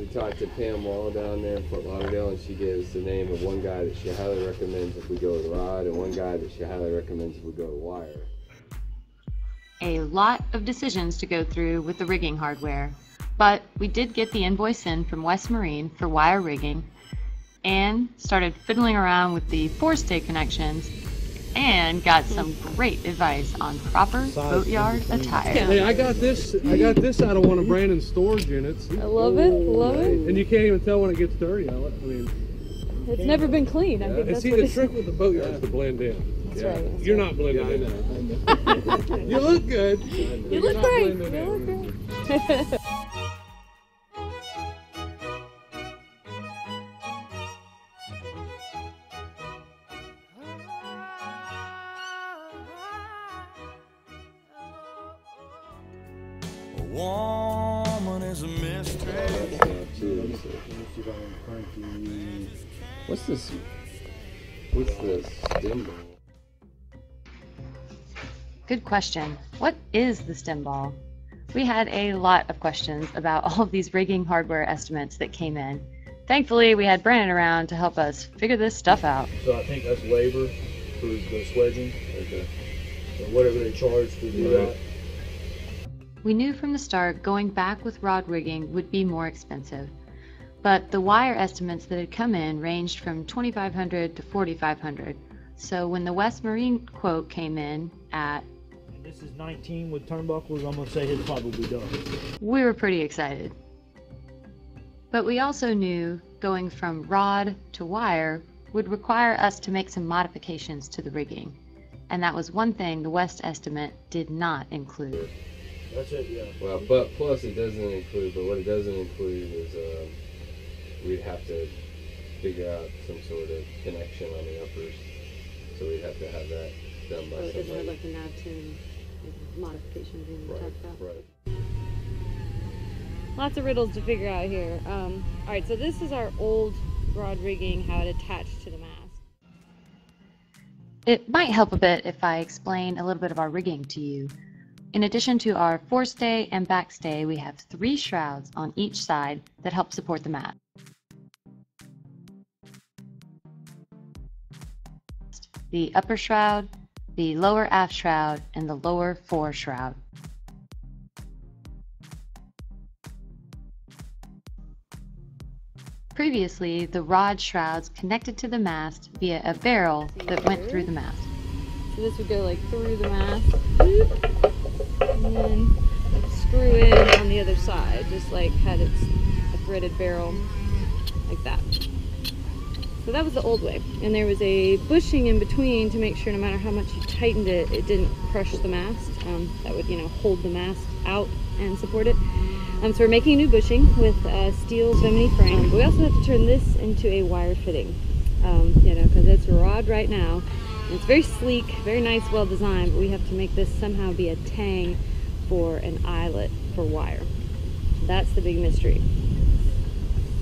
we talked to Pam Wall down there in Fort Lauderdale, and she gave us the name of one guy that she highly recommends if we go with rod, and one guy that she highly recommends if we go with wire. A lot of decisions to go through with the rigging hardware, but we did get the invoice in from West Marine for wire rigging and started fiddling around with the forestay connections and got some great advice on proper boatyard attire. Hey, I got this. I got this out of one of Brandon's storage units, I love it. Love it. and you can't even tell when it gets dirty. I li- I mean, It's never been clean. I think and that's see what the trick with the boatyard is to blend in. That's right. that's You're right. not blending in. You look good. You look great. You look great. woman is a mystery. What's this? What's this stem ball? Good question. What is the stem ball? We had a lot of questions about all of these rigging hardware estimates that came in. Thankfully, we had Brandon around to help us figure this stuff out. So I think that's labor for the swedging, Okay. or whatever they charge to do that. We knew from the start going back with rod rigging would be more expensive, but the wire estimates that had come in ranged from 2500 to 4500 So when the West Marine quote came in at, And this is 19 with turnbuckles. I'm gonna say it's probably done. we were pretty excited. But we also knew going from rod to wire would require us to make some modifications to the rigging. And that was one thing the West estimate did not include. That's it, yeah. Well, but plus it doesn't include, but what it doesn't include is uh, we'd have to figure out some sort of connection on the uppers. So we'd have to have that done by Or is it somebody. like the nav tune modifications we Right, talked about? right. Lots of riddles to figure out here. Um, all right, so this is our old rod rigging, how it attached to the mast. It might help a bit if I explain a little bit of our rigging to you. In addition to our forestay and backstay, we have three shrouds on each side that help support the mat. The upper shroud, the lower aft shroud, and the lower fore shroud. Previously, the rod shrouds connected to the mast via a barrel that went through the mast. So this would go like through the mast, and then screw in on the other side, just like had its a threaded barrel, like that. So that was the old way, and there was a bushing in between to make sure no matter how much you tightened it, it didn't crush the mast. Um, that would, you know, hold the mast out and support it. Um, so we're making a new bushing with uh, steel bimini frame. We also have to turn this into a wire fitting, um, you know, because it's rod right now. It's very sleek, very nice, well designed, but we have to make this somehow be a tang for an eyelet for wire. That's the big mystery.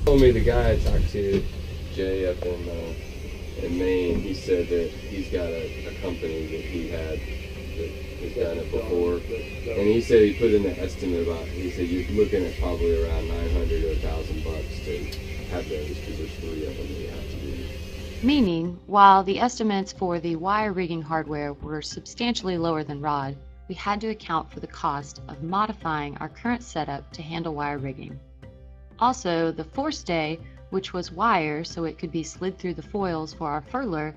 told me the guy I talked to, Jay up in uh, in Maine, he said that he's got a, a company that he had that has done it before, and he said he put in the estimate about. He said you're looking at probably around 900 to 1,000 bucks to have those because there's three of them that you have to. Meaning, while the estimates for the wire rigging hardware were substantially lower than rod, we had to account for the cost of modifying our current setup to handle wire rigging. Also, the forestay, which was wire so it could be slid through the foils for our furler,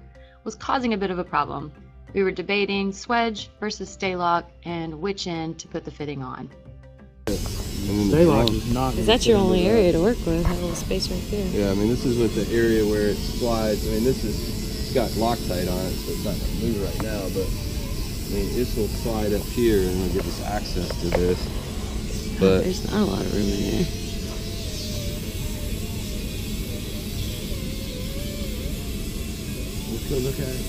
was causing a bit of a problem. We were debating swedge versus staylock and which end to put the fitting on. Staylock is not. Is that your only area to work with? That little space right there. Yeah, I mean this is with the area where it slides. I mean this is it's got Loctite on it, so it's not gonna move right now. But I mean this will slide up here and we'll give us access to this. But There's not a lot of room in there. let's go look at it.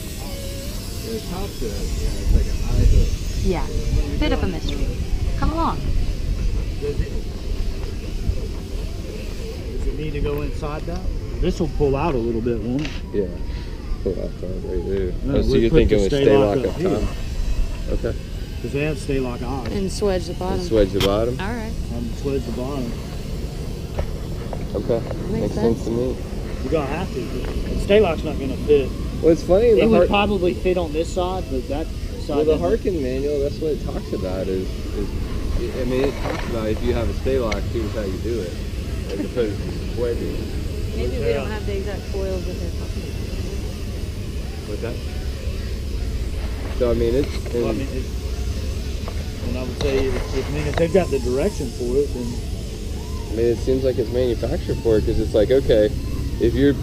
Yeah, the top's a, yeah, it's like an eye hook. Yeah, bit of a mystery. Come along. Does it, does it need to go inside that? This will pull out a little bit, won't it? Yeah. Pull that part right there. No, oh, so you're put thinking the stay stay lock lock up up here. top? Okay. Because they have stay lock eyes. And swedge the bottom. And swedge the bottom. All right. I'm swedge the bottom. Okay. Makes sense to me. You're gonna have to. Stay lock's not gonna fit. Well, it's funny. It The would probably fit on this side, but that side. well, the doesn't. Harken manual. That's what it talks about. Is, is I mean, it talks about if you have a stay lock, here's how you do it, as opposed to wedging. Maybe we don't have the exact coils that they're talking about. What's that? So I mean, it's. Well, I and- mean, it, and I would say, if, if, I mean, if they've got the direction for it, then I mean, it seems like it's manufactured for it because it's like, okay, if you're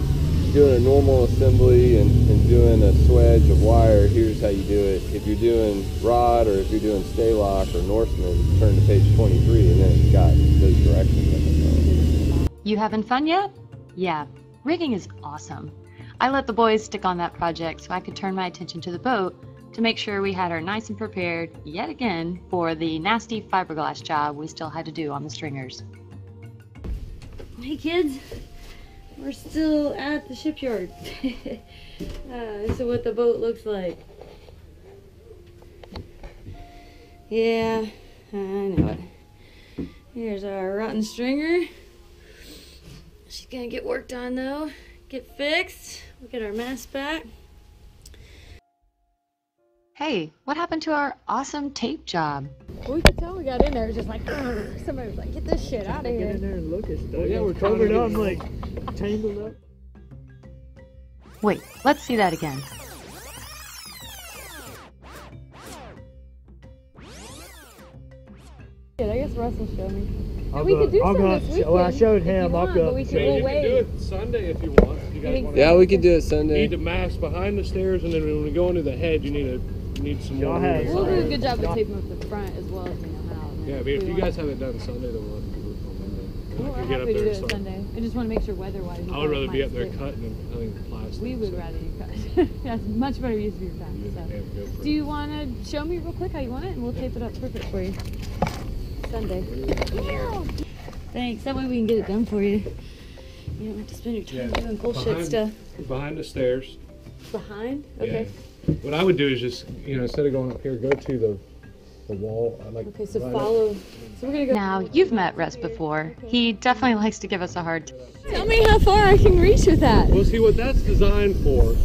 doing a normal assembly and, and doing a swedge of wire, here's how you do it. If you're doing rod or if you're doing stay lock or Norseman, turn to page 23 and then it's got those directions. You having fun yet? Yeah, rigging is awesome. I let the boys stick on that project so I could turn my attention to the boat to make sure we had her nice and prepared yet again for the nasty fiberglass job we still had to do on the stringers. Hey kids, we're still at the shipyard. uh, this is what the boat looks like. Yeah, I know it. Here's our rotten stringer. She's gonna get worked on though, get fixed. We'll get our mast back. Hey, what happened to our awesome tape job? We could tell we got in there. It was just like somebody was like, "Get this shit out of here. get in there and look at stuff. Well, yeah, we're covered up, like tangled up. Wait, let's see that again. I guess Russ will show me. I'll we go- could do I'll some go- this weekend. Well, I showed if you him. I'll want, go. But we could, Yeah, we'll you can do it Sunday if you want. You guys think want Yeah, we could do it You Sunday. need the mask behind the stairs, and then when we go into the head, you need a need some more. have- room We'll do a good job of taping up the front as well as we know how. and then Yeah, but if you guys have it done Sunday, then we'll have to do it on Monday. We're I can happy get up to there do it start. Sunday. I just want to make sure weather-wise. I would rather be up there slip. cutting and cutting the plastic. We would so rather you cut. That's much better use of your time. you So. damn go for Do you want to show me real quick how you want it, and we'll tape it up perfect for you. Sunday. Thanks. That way we can get it done for you. You don't have to spend your time Yeah. doing bullshit Behind- stuff. behind the stairs? Behind? Okay. Yeah. What I would do is just, you know, instead of going up here, go to the the wall. I like Okay, so right up- follow. So we're gonna go. Now, you've met Russ before. He definitely likes to give us a hard time. Tell me how far I can reach with that. Well, see what that's designed for.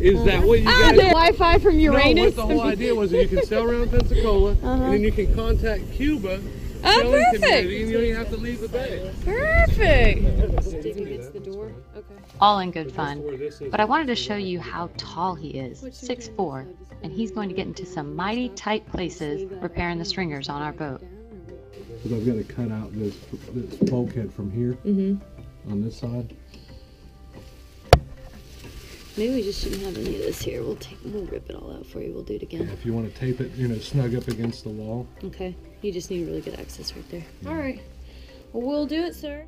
Is that what you Ah, guys? the Wi-Fi from Uranus. No, Uranus. what the whole idea was that you can sail around Pensacola, Uh-huh. and then you can contact Cuba. Oh, sailing perfect. community, And you don't even have to leave the bay. Perfect. Stevie hits the door. Okay. All in good fun. Where this is- But I wanted to show you how tall he is 6'4, and he's going to get into some mighty tight places repairing the stringers on our boat. Because I've got to cut out this, this bulkhead from here Mm-hmm. on this side. Maybe we just shouldn't have any of this here. We'll take. We'll rip it all out for you. We'll do it again. If you want to tape it, you know, snug up against the wall. Okay. You just need really good access right there. All right. Well, we'll do it, sir.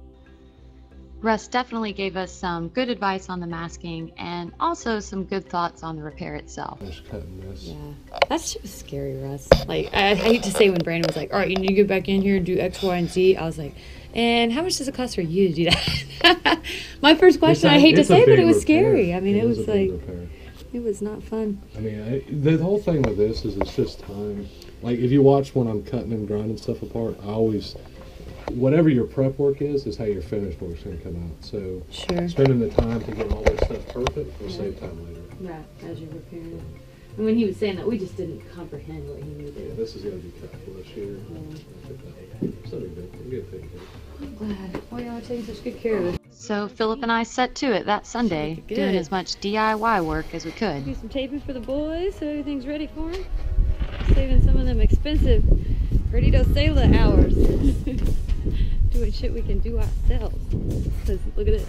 Russ definitely gave us some good advice on the masking and also some good thoughts on the repair itself. Just cutting this. Yeah. That's just scary, Russ. Like, I, I hate to say when Brandon was like, all right, you need to get back in here and do X, Y, and Z. I was like, and how much does it cost for you to do that? My first question, I hate to say, but it was scary. I mean, it was a like, repair. it was not fun. I mean, I, the whole thing with this is it's just time. Like if you watch when I'm cutting and grinding stuff apart, I always, whatever your prep work is, is how your finished work's gonna come out. So Sure. spending the time to get all this stuff perfect will save time later. Right, as you're repairing it. And when he was saying that, we just didn't comprehend what he needed. Yeah, this is gonna be cut flush here. It's not a big deal. We'll get it taken care of. I'm glad. Oh, y'all are taking such good care of us. So Philip and I set to it that Sunday, doing as much DIY work as we could. Do some taping for the boys so everything's ready for them. Saving some of them expensive ready to sail hours. Doing shit we can do ourselves. Because look at this.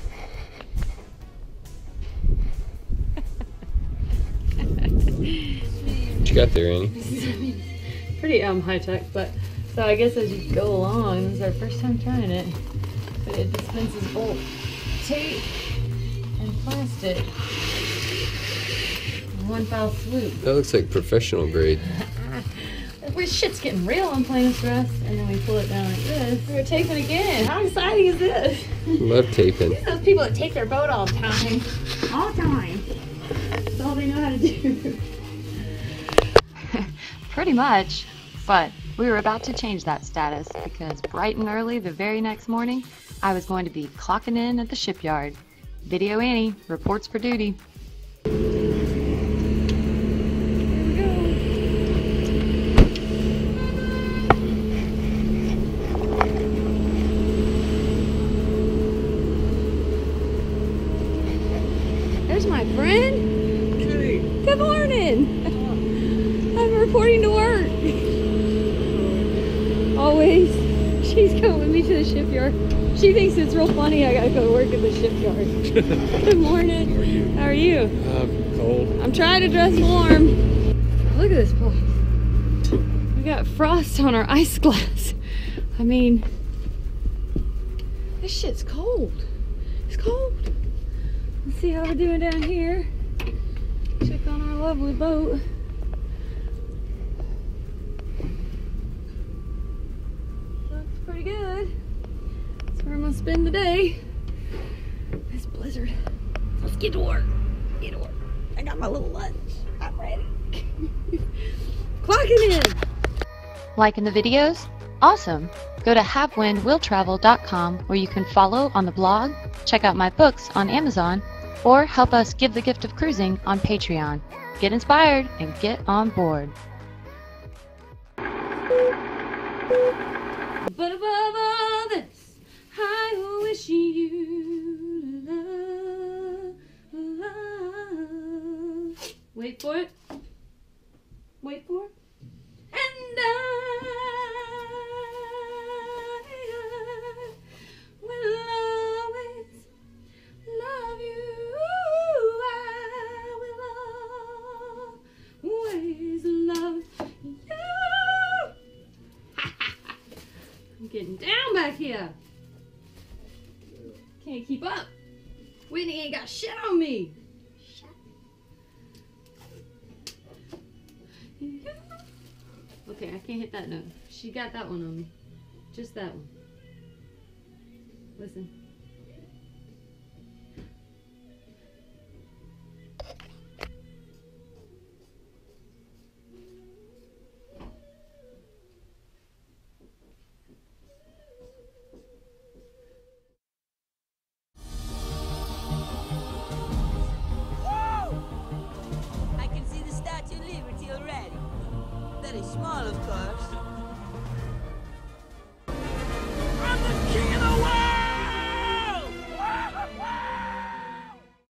What you got there, Annie? Pretty um high tech, but so I guess as you go along, this is our first time trying it. But it dispenses both tape and plastic. in One foul swoop. That looks like professional grade. Where shit's getting real on plain stress, and then we pull it down like this. We're taping again. How exciting is this? Love taping. These are Those people that take their boat all the time. All the time. That's all they know how to do. Pretty much. But we were about to change that status because bright and early the very next morning, I was going to be clocking in at the shipyard. Video Annie reports for duty. The shipyard. She thinks it's real funny I gotta go to work at the shipyard. Good morning. How are you? How are you? I'm cold. I'm trying to dress warm. Look at this place. We got frost on our ice glass. I mean, this shit's cold. It's cold. Let's see how we're doing down here. Check on our lovely boat. Looks pretty good. That's where I'm gonna spend the day. This blizzard. Let's get to work. Get to work. I got my little lunch. I'm ready. Clocking in. Liking the videos? Awesome! Go to havewindwilltravel.com where you can follow on the blog, check out my books on Amazon, or help us give the gift of cruising on Patreon. Get inspired and get on board. But above all this, I wish you love, love. Wait for it. Wait for it. And I, will always love you. I will always love you. I'm getting down back here. Can't keep up. Whitney ain't got shit on me. Okay, I can't hit that note. She got that one on me. Just that one. Listen.